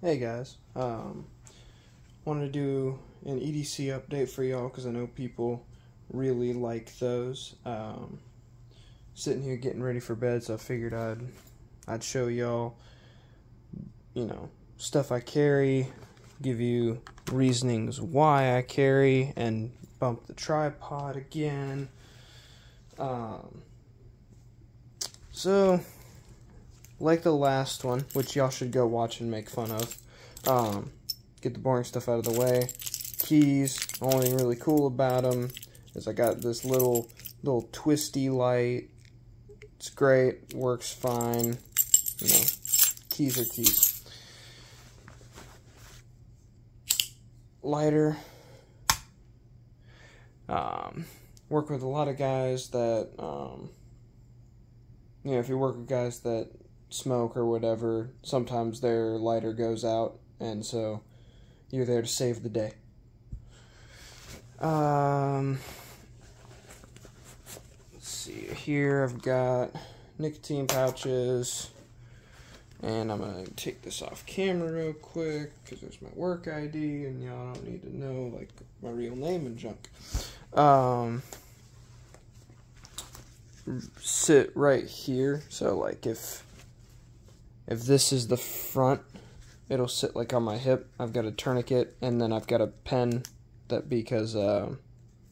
Hey guys, um, wanted to do an EDC update for y'all because I know people really like those. Um, sitting here getting ready for bed, so I figured I'd I'd show y'all, you know, stuff I carry, give you reasonings why I carry, and bump the tripod again. Um, so like the last one, which y'all should go watch and make fun of. Um, get the boring stuff out of the way. Keys, only thing really cool about them is I got this little little twisty light. It's great, works fine. You know, keys are keys. Lighter. Um, work with a lot of guys that, um, you know, if you work with guys that smoke or whatever, sometimes their lighter goes out, and so you're there to save the day. Um, let's see here. I've got nicotine pouches, and I'm gonna take this off camera real quick because there's my work ID, and y'all don't need to know like my real name and junk. Um, sit right here, so like if if this is the front, it'll sit like on my hip. I've got a tourniquet, and then I've got a pen that because uh,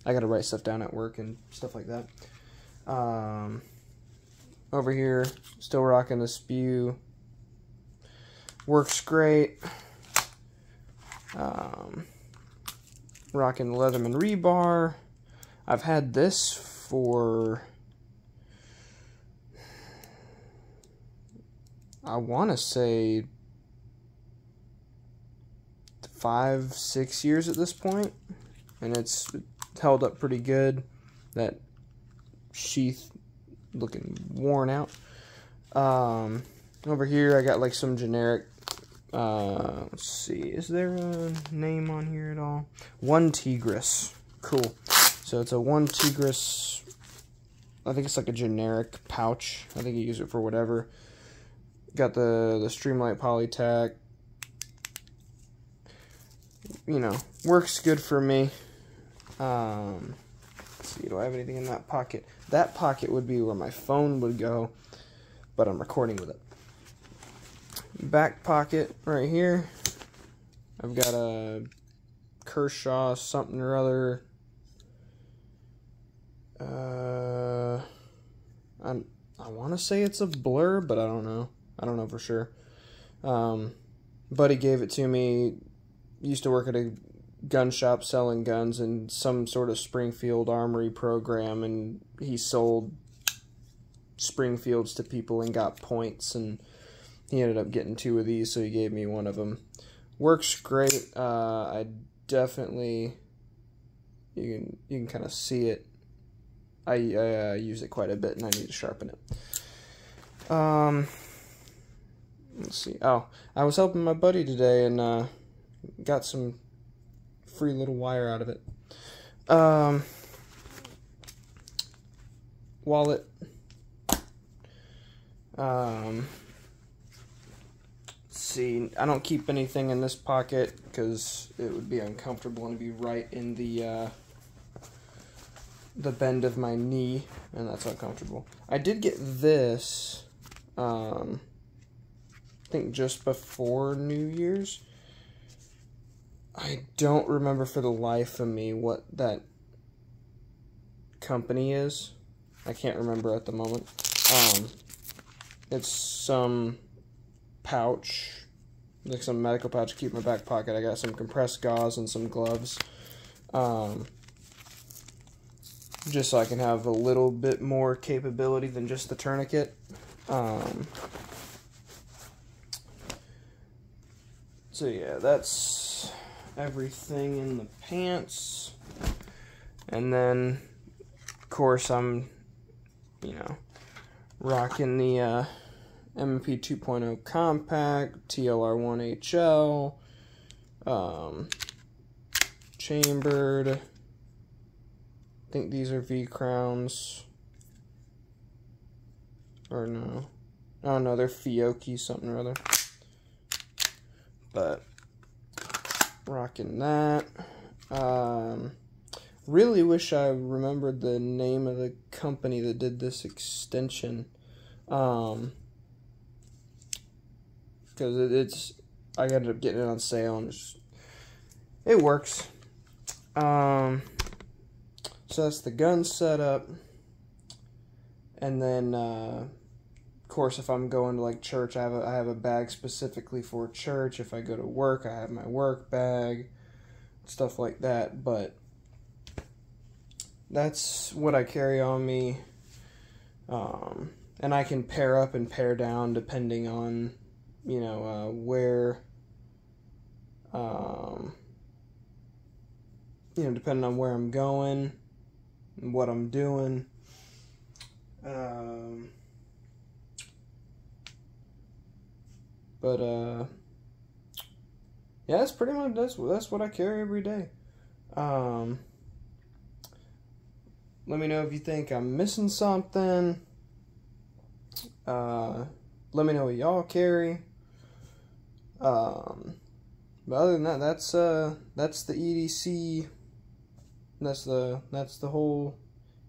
I got to write stuff down at work and stuff like that. Um, over here, still rocking the spew. Works great. Um, rocking the Leatherman rebar. I've had this for I want to say five, six years at this point, and it's held up pretty good. That sheath looking worn out. Um, over here, I got like some generic. Uh, let's see, is there a name on here at all? One Tigris. Cool. So it's a one Tigris. I think it's like a generic pouch. I think you use it for whatever. Got the, the Streamlight Polytac. You know, works good for me. Um, see, do I have anything in that pocket? That pocket would be where my phone would go, but I'm recording with it. Back pocket right here. I've got a Kershaw something or other. Uh, I'm, I want to say it's a blur, but I don't know. I don't know for sure. Um, buddy gave it to me. Used to work at a gun shop selling guns in some sort of Springfield armory program, and he sold Springfields to people and got points, and he ended up getting two of these, so he gave me one of them. Works great. Uh, I definitely you can you can kind of see it. I, I uh, use it quite a bit, and I need to sharpen it. Um, let's see. Oh, I was helping my buddy today and uh, got some free little wire out of it. Um, wallet. Um, see, I don't keep anything in this pocket because it would be uncomfortable and be right in the uh, the bend of my knee, and that's uncomfortable. I did get this. Um, think just before New Year's. I don't remember for the life of me what that company is. I can't remember at the moment. Um, it's some pouch, like some medical pouch to keep in my back pocket. I got some compressed gauze and some gloves. Um, just so I can have a little bit more capability than just the tourniquet. Um, So yeah, that's everything in the pants. And then, of course, I'm, you know, rocking the uh, M&P 2.0 compact, TLR1HL, um, chambered. I think these are V crowns. Or no. Oh no, they're Fiocchi something or other. But rocking that. Um, really wish I remembered the name of the company that did this extension. Um, because it, it's I ended up getting it on sale and just, it works. Um, so that's the gun setup, and then uh, course if I'm going to like church, I have a I have a bag specifically for church. If I go to work, I have my work bag, stuff like that. But that's what I carry on me. Um, and I can pair up and pair down depending on, you know, uh, where, um, you know, depending on where I'm going, what I'm doing. Um, but uh, yeah, that's pretty much that's that's what I carry every day. Um, let me know if you think I'm missing something. Uh, let me know what y'all carry. Um, but other than that, that's uh, that's the EDC. That's the that's the whole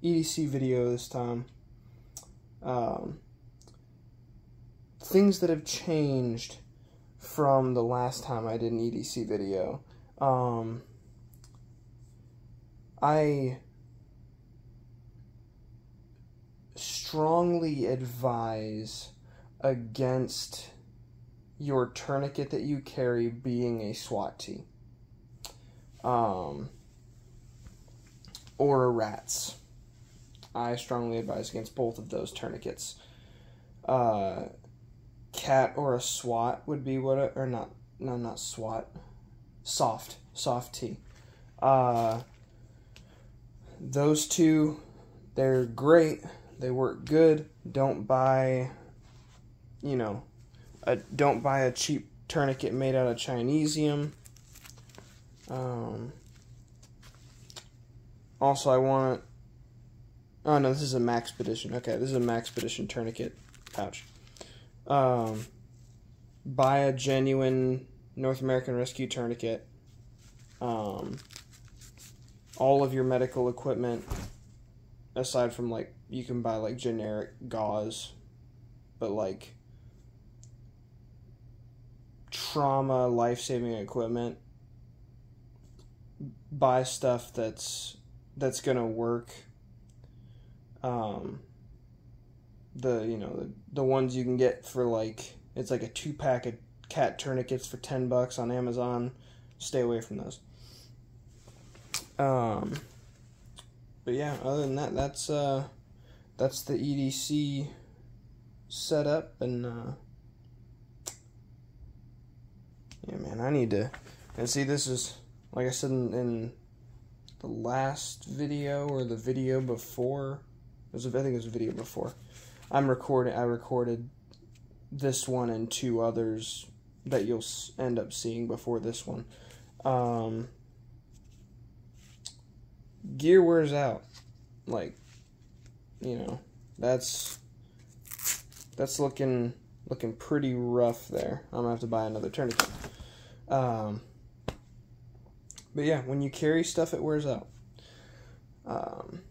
EDC video this time. Um, things that have changed from the last time I did an EDC video. Um, I strongly advise against your tourniquet that you carry being a SWAT-T. Um, or a RATS. I strongly advise against both of those tourniquets. Uh, cat or a SWAT would be what, a, or not, no, not SWAT. Soft, SOFTT Uh, those two, they're great they work good. Don't buy, you know, a, don't buy a cheap tourniquet made out of Chinesium. Um, also, I want. Oh no, this is a Maxpedition. Okay, this is a Maxpedition tourniquet pouch. Um, buy a genuine North American Rescue tourniquet. Um, all of your medical equipment, aside from like you can buy like generic gauze, but like trauma life saving equipment. Buy stuff that's that's gonna work. Um, the you know the, the ones you can get for like it's like a two pack of cat tourniquets for ten bucks on Amazon. Stay away from those. Um, but yeah, other than that, that's uh that's the EDC setup and uh, yeah man I need to and see this is like I said in, in the last video or the video before it was I think it was a video before I'm recording I recorded this one and two others that you'll end up seeing before this one um, gear wears out like you know, that's that's looking looking pretty rough there. I'm gonna have to buy another tourniquet. Um, but yeah, when you carry stuff, it wears out. Um,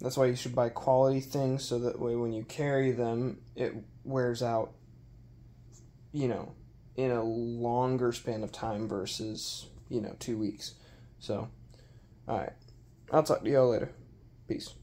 that's why you should buy quality things so that way when you carry them, it wears out. You know, in a longer span of time versus you know two weeks. So, all right, I'll talk to y'all later. Peace.